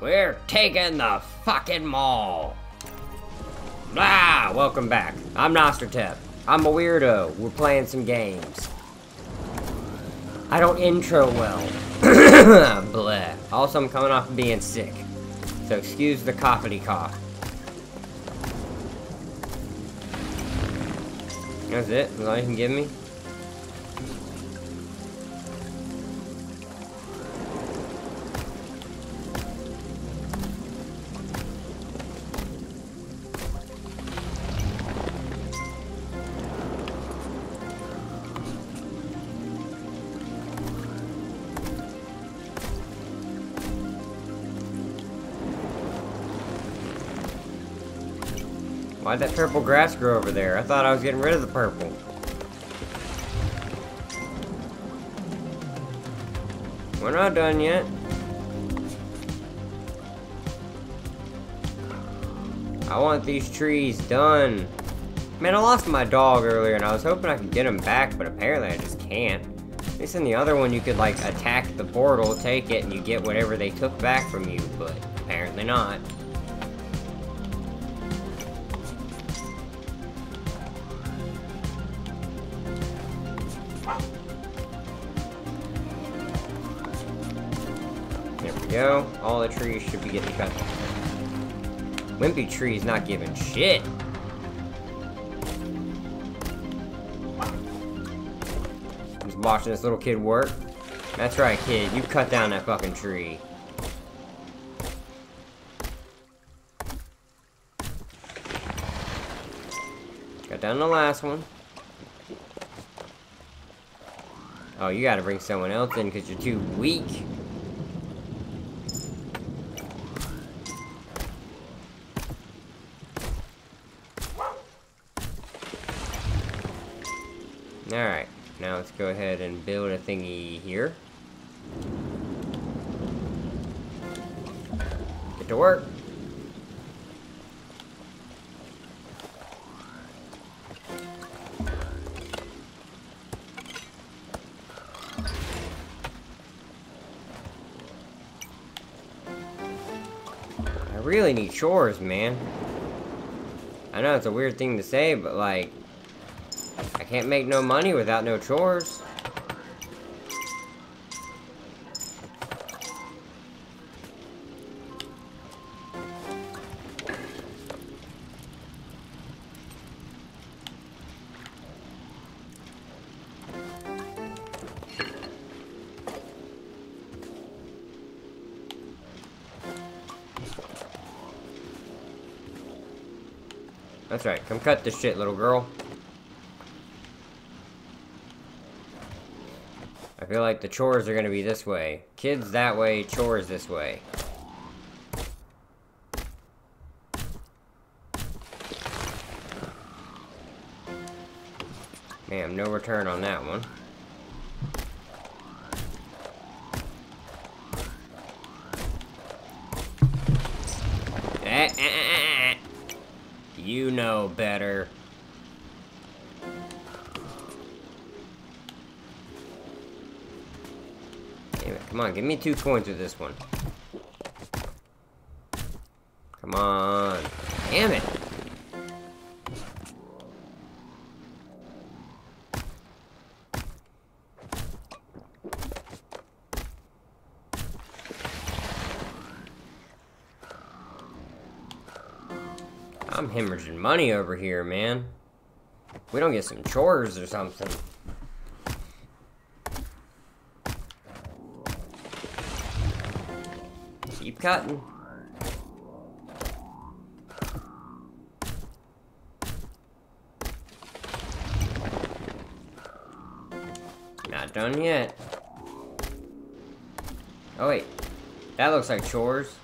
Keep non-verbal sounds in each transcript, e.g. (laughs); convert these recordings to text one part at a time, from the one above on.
We're taking the fucking mall. Ah, welcome back. I'm Nosretep. I'm a weirdo. We're playing some games. I don't intro well. (coughs) Bleh. Also, I'm coming off of being sick. So excuse the coughity cough. That's it? That's all you can give me? Why'd that purple grass grow over there? I thought I was getting rid of the purple. We're not done yet. I want these trees done. Man, I lost my dog earlier and I was hoping I could get him back, but apparently I just can't. At least in the other one you could like attack the portal, take it, and you get whatever they took back from you, but apparently not. Go. All the trees should be getting cut. Wimpy tree's not giving shit. Just watching this little kid work. That's right, kid. You cut down that fucking tree. Cut down the last one. Oh, you gotta bring someone else in because you're too weak. Alright, now let's go ahead and build a thingy here. Get to work. I really need chores, man. I know it's a weird thing to say, but like, can't make no money without no chores. That's right, come cut this shit, little girl. Feel like the chores are gonna be this way. Kids that way, chores this way. Man, no return on that one. Give me two coins with this one. Come on. Damn it. I'm hemorrhaging money over here, man. We don't get some chores or something. Cutting. Not done yet. Oh wait, that looks like chores.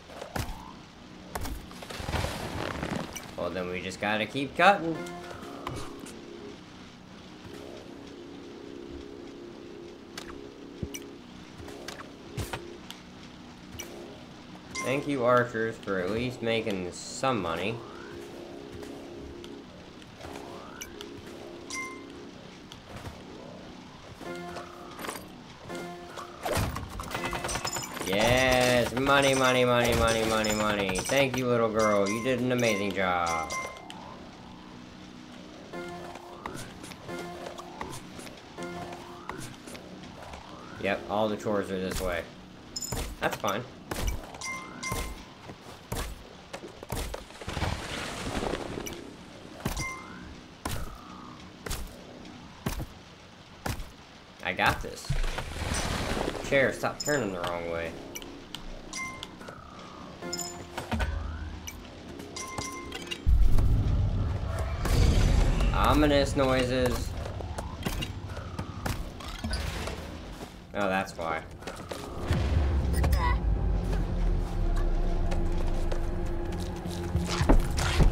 Well then we just gotta keep cutting. Thank you, archers, for at least making some money. Yes, Money, money, money, money, money, money. Thank you, little girl. You did an amazing job. Yep, all the chores are this way. That's fine. Chair, stop turning the wrong way. Ominous noises. Oh, that's why.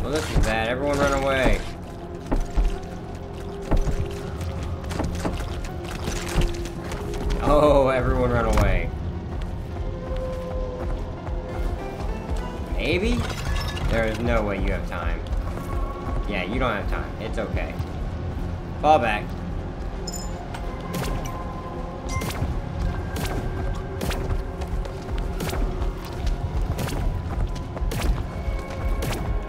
Well, this is bad. Everyone run away. Oh, everyone run away. Maybe? There is no way you have time. Yeah, you don't have time. It's okay. Fall back.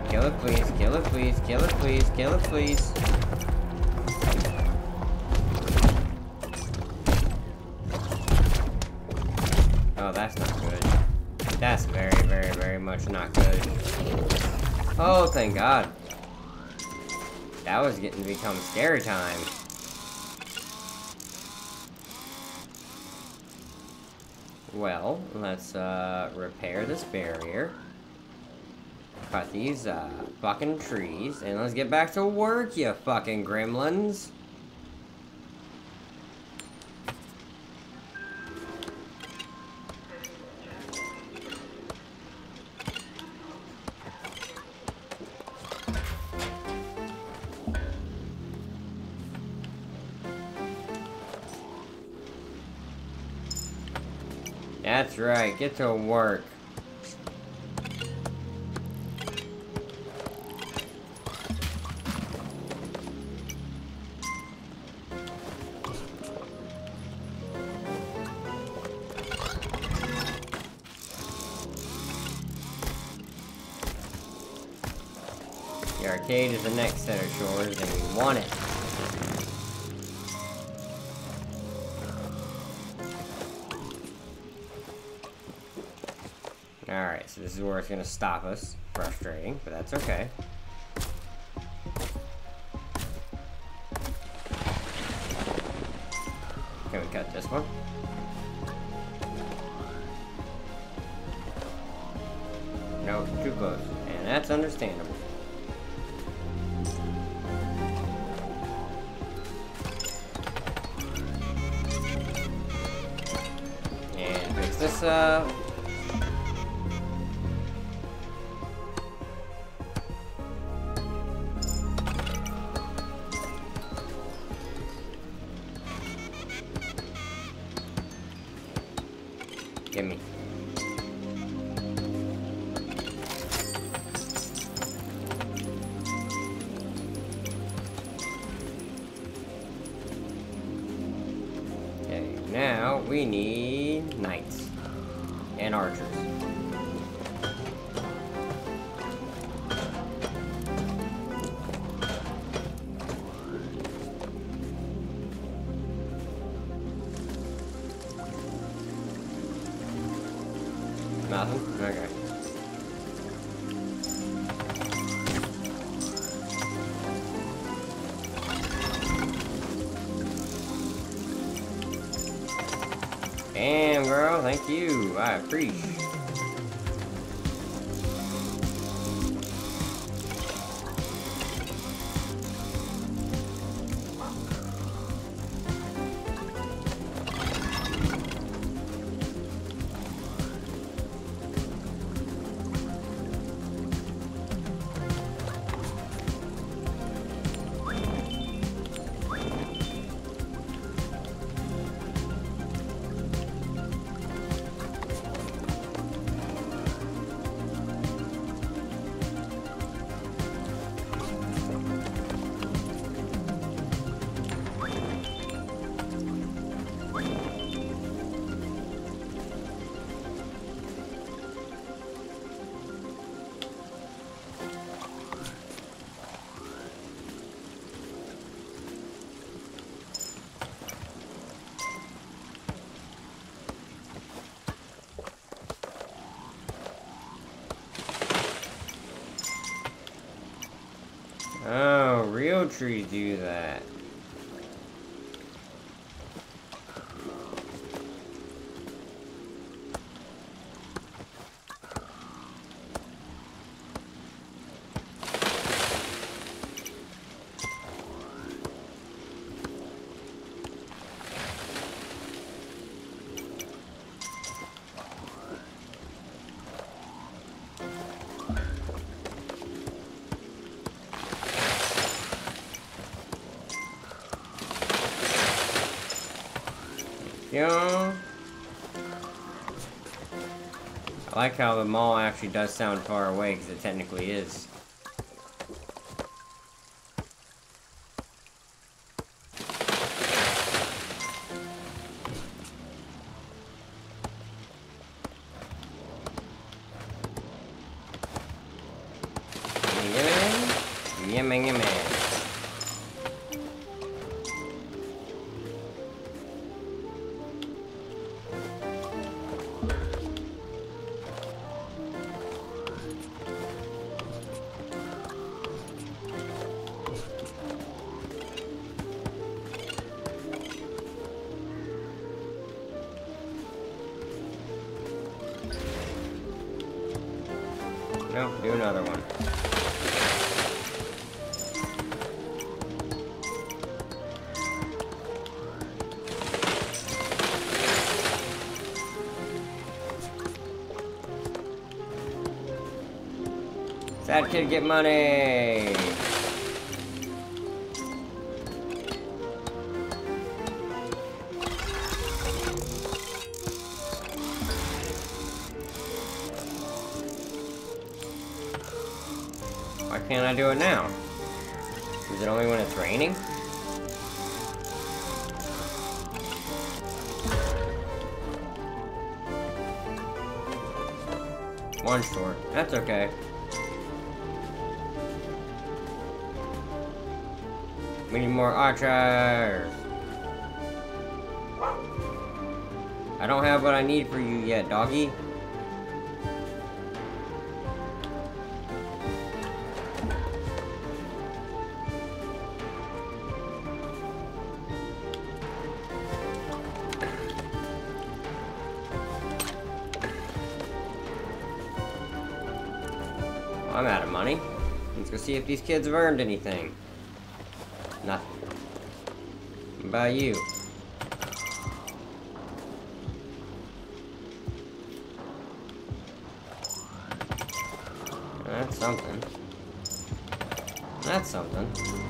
Kill it, please. Kill it, please. Kill it, please. Kill it, please. That's not good. That's very, very, very much not good. Oh, thank God. That was getting to become scary time. Well, let's uh, repair this barrier. Cut these uh, fucking trees, and let's get back to work, you fucking gremlins. That's right, get to work. Is gonna stop us. Frustrating, but that's okay. Can we cut this one? No, too close. And that's understandable. And fix this up. Nothing? Okay. Damn, girl, thank you. I appreciate real trees do that. I like how the mall actually does sound far away, because it technically is. Sad kid get money! Why can't I do it now? Is it only when it's raining? One short. That's okay. We need more archers! I don't have what I need for you yet, doggy. I'm out of money. Let's go see if these kids have earned anything. Nothing. About you? That's something. That's something.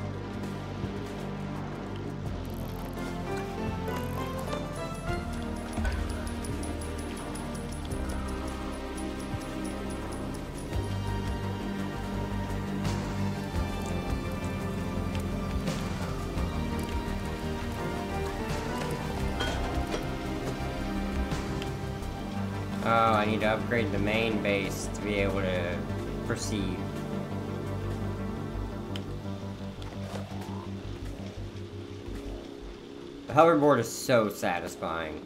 Hoverboard is so satisfying.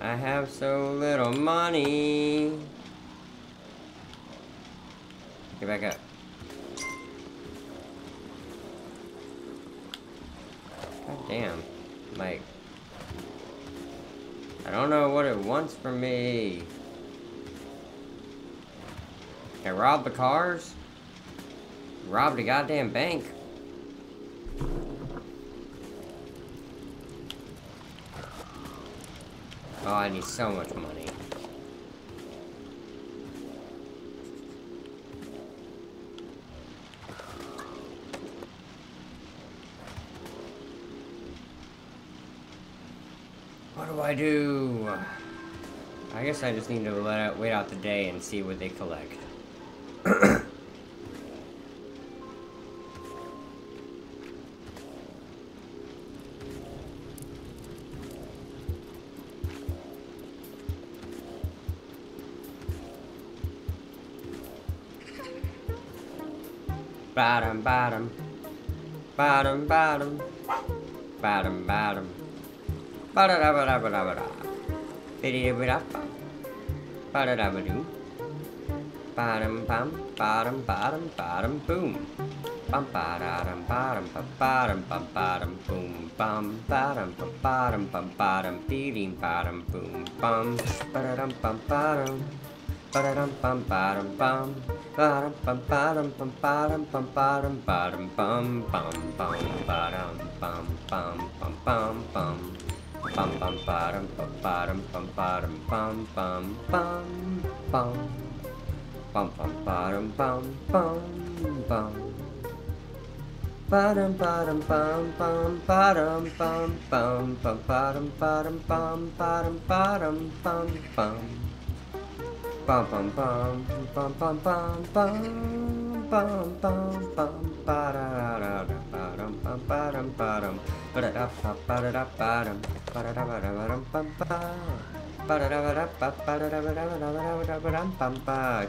I have so little money. Get back up. From me. Can I rob the cars? Rob the goddamn bank. Oh, I need so much money. What do I do? I guess I just need to let out, wait out the day and see what they collect. Bottom, bottom. Bottom, bottom. Bottom, bottom. Ba-da-da-ba-da-ba-da-ba-da. Biddy-a-biddy-a-pa. Ba-da-da-ba-doo. Ba-dum-bum. Ba-dum-ba-dum-ba-dum-boom. Bum ba da dum ba dum ba ba dum bum ba dum boom bum ba dum ba ba dum bum ba dum beating ba dum boom bum ba da dum bum ba dum ba dum bum ba dum bum ba dum bum ba dum bum ba dum bum ba dum ba dum bum bum bum ba dum bum bum bum bum bum Bum, bum, bottom, bum, bottom, bum, bottom, bum, bum, bum, bum. Bum, bum, bottom, bum, bum, bum. Bottom, bottom, bum, bum, bottom, bum, bum, bum, bottom, bottom, bum, bottom, bottom, bum, bum. Bum bum bum bum bum bum bum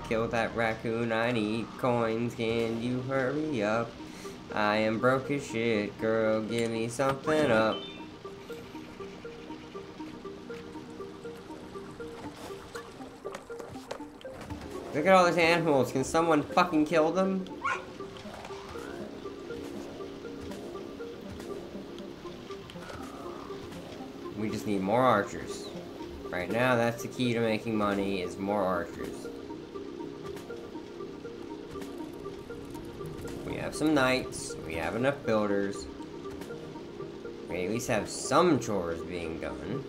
Kill that raccoon, I need coins, can you hurry up? I am broke as shit, girl, give me something up. Look at all these animals. Can someone fucking kill them? We just need more archers. Right now, that's the key to making money, is more archers. We have some knights. We have enough builders. We at least have some chores being done.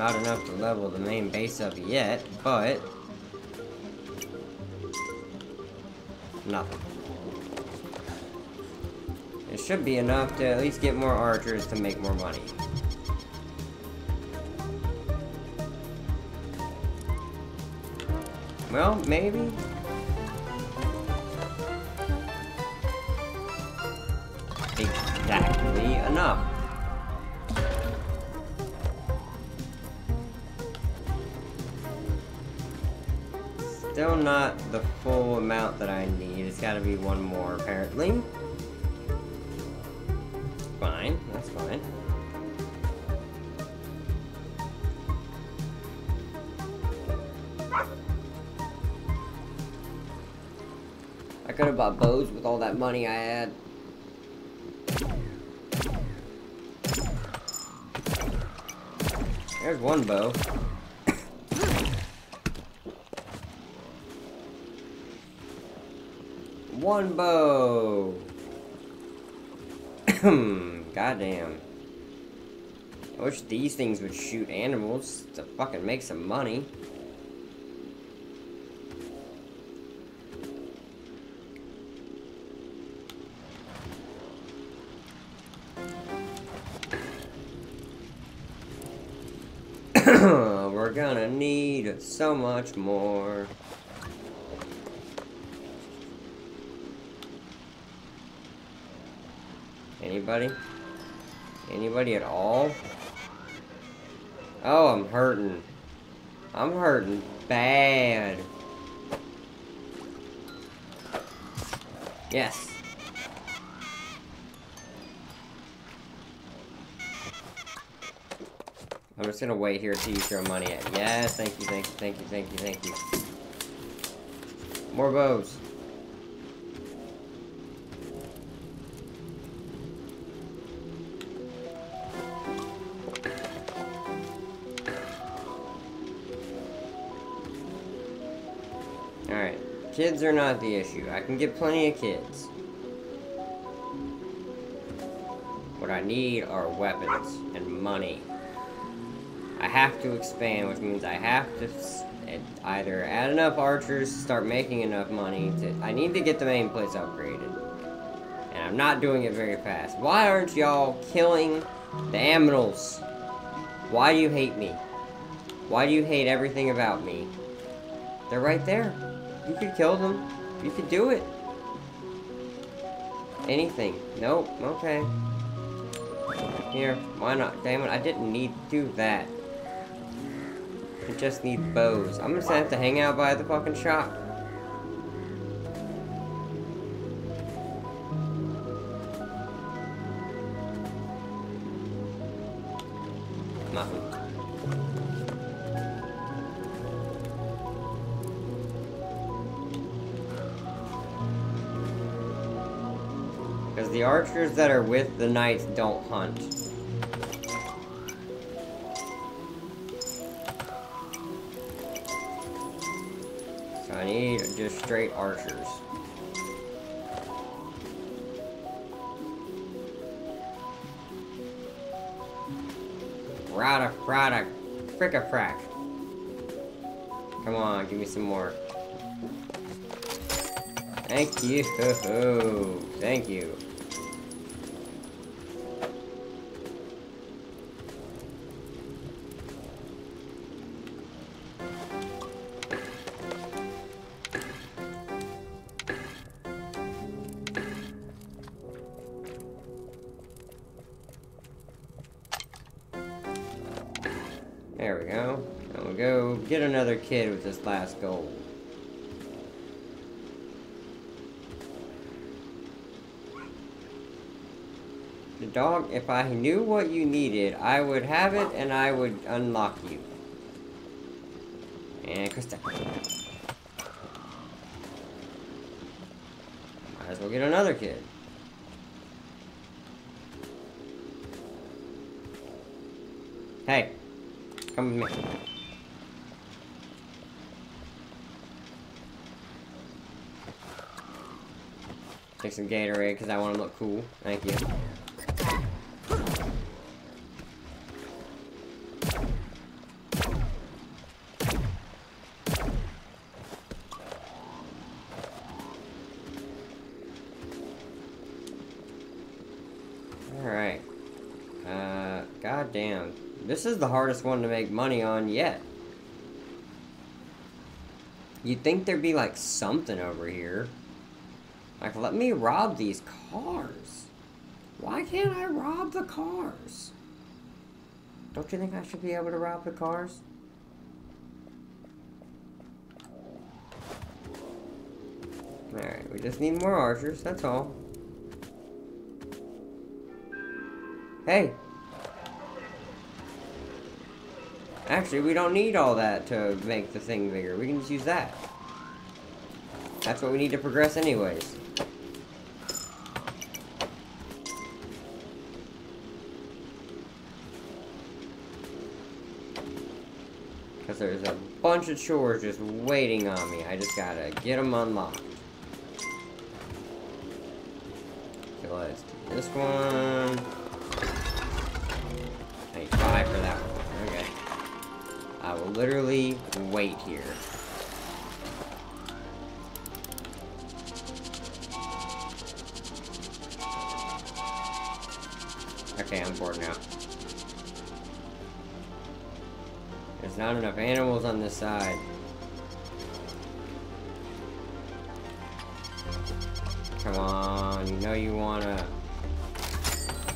Not enough to level the main base up yet, but... Nothing. It should be enough to at least get more archers to make more money. Well, maybe? Exactly enough. Not the full amount that I need. It's gotta be one more, apparently. Fine, that's fine. I could have bought bows with all that money I had. There's one bow. One bow. (coughs) Goddamn. I wish these things would shoot animals to fucking make some money. (coughs) We're gonna need so much more. Anybody? Anybody at all? Oh, I'm hurting. I'm hurting bad. Yes. I'm just gonna wait here until you throw money at. me. Yes, thank you, thank you, thank you, thank you, thank you. More bows. Kids are not the issue. I can get plenty of kids. What I need are weapons and money. I have to expand, which means I have to either add enough archers, to start making enough money. To, I need to get the main place upgraded. And I'm not doing it very fast. Why aren't y'all killing the aminals? Why do you hate me? Why do you hate everything about me? They're right there. You could kill them. You could do it. Anything. Nope. Okay. Here. Why not? Damn it. I didn't need to do that. I just need bows. I'm just gonna have to hang out by the fucking shop. Archers that are with the knights don't hunt. So I need just straight archers. Rada, rada, fricka frack. Come on, give me some more. Thank you. (laughs) Thank you. Kid with this last goal. The dog, if I knew what you needed, I would have it and I would unlock you. And Krista. Might as well get another kid. Hey, come with me. Take some Gatorade because I want to look cool. Thank you. Alright. Uh, goddamn. This is the hardest one to make money on yet. You'd think there'd be, like, something over here. Like, let me rob these cars. Why can't I rob the cars? Don't you think I should be able to rob the cars? Alright, we just need more archers, that's all. Hey! Actually, we don't need all that to make the thing bigger. We can just use that. That's what we need to progress anyways. There's a bunch of chores just waiting on me. I just gotta get them unlocked. So let's do this one. I need five for that one. Okay. I will literally wait here. Side. Come on, you know you wanna...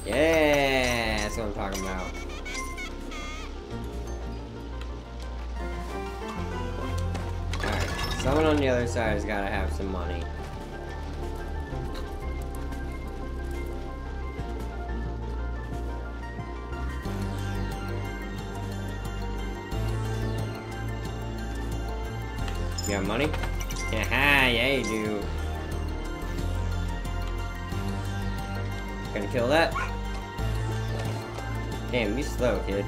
Yeah, that's what I'm talking about. Alright, someone on the other side has gotta have some money. You got money? Yeah, yeah you do. Gonna kill that? Damn, you slow, kid.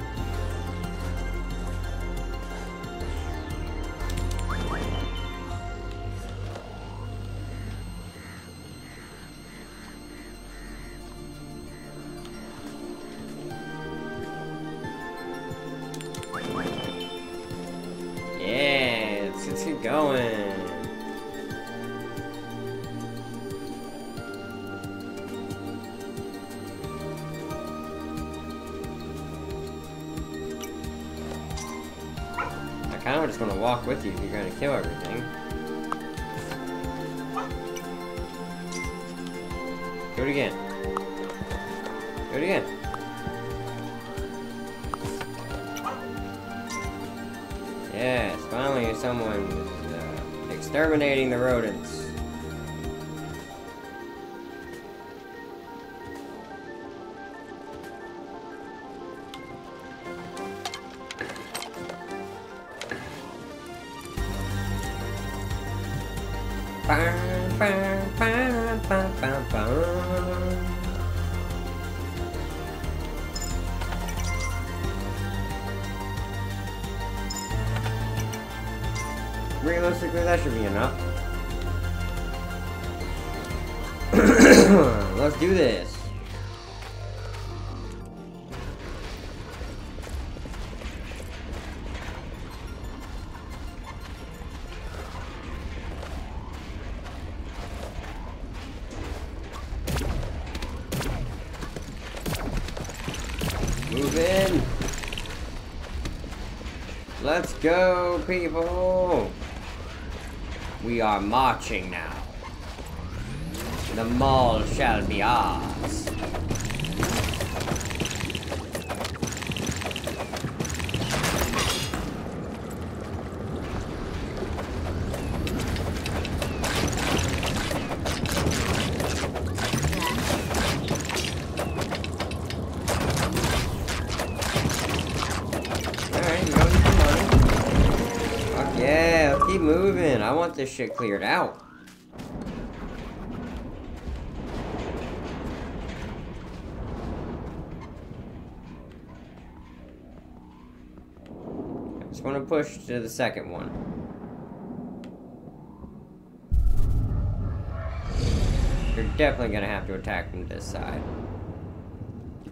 Kind of just want to walk with you if you're going to kill everything. Do it again. Do it again. Yes, finally someone is uh, exterminating the rodents. That should be enough. (coughs) Let's do this. Move in. Let's go, people. We are marching now. The mall shall be ours. This shit cleared out. I just want to push to the second one. You're definitely gonna have to attack from this side.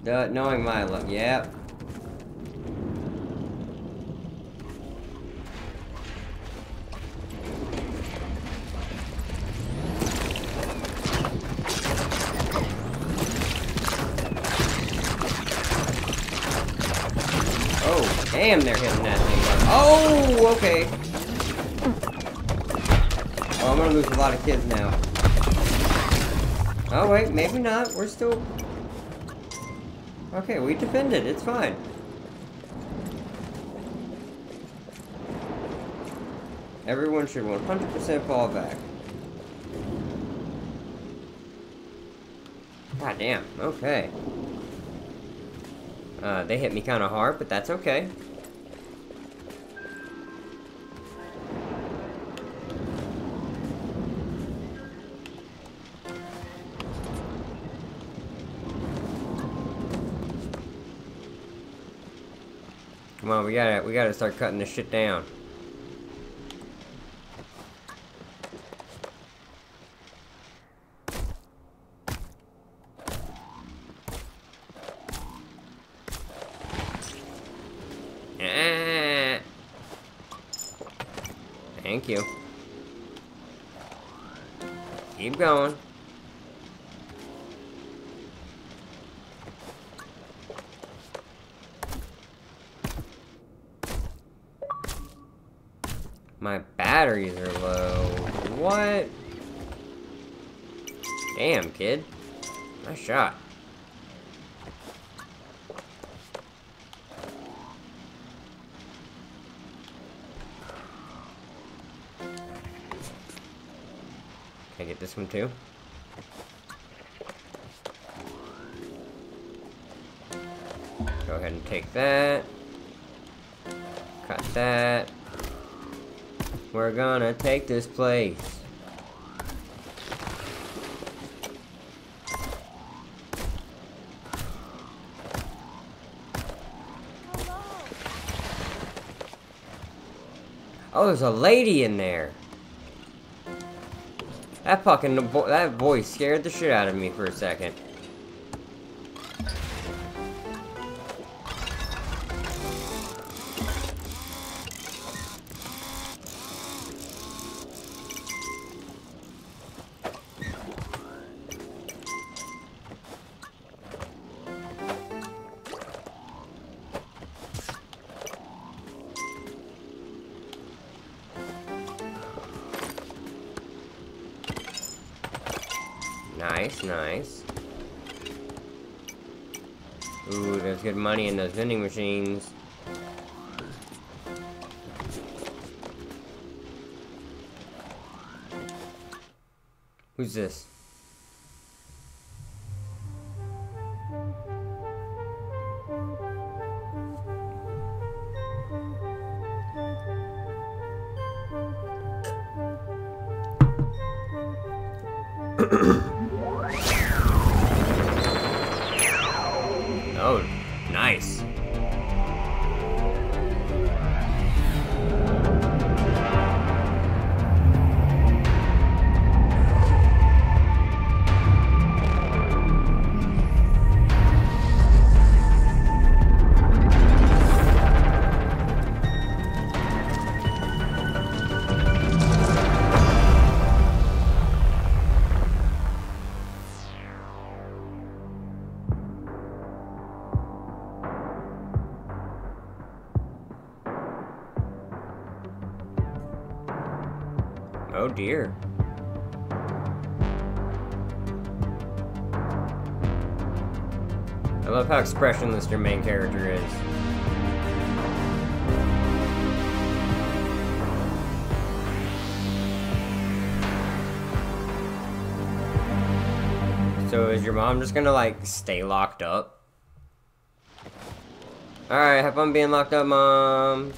Knowing my luck, yep. Okay, we defended. It's fine. Everyone should 100% fall back. God damn, okay. Uh, they hit me kind of hard, but that's okay. Come on, we gotta, we gotta start cutting this shit down. Ah. Thank you. Keep going. Can I get this one too? Go ahead and take that. Cut that. We're gonna take this place. Oh, there's a lady in there. That fucking that voice scared the shit out of me for a second. Nice, nice. Ooh, there's good money in those vending machines. Who's this? Dear. I love how expressionless your main character is. So is your mom just gonna like stay locked up? Alright, have fun being locked up, mom.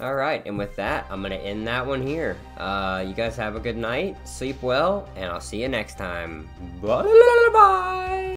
Alright, and with that, I'm gonna end that one here. Uh, you guys have a good night, sleep well, and I'll see you next time. Bye!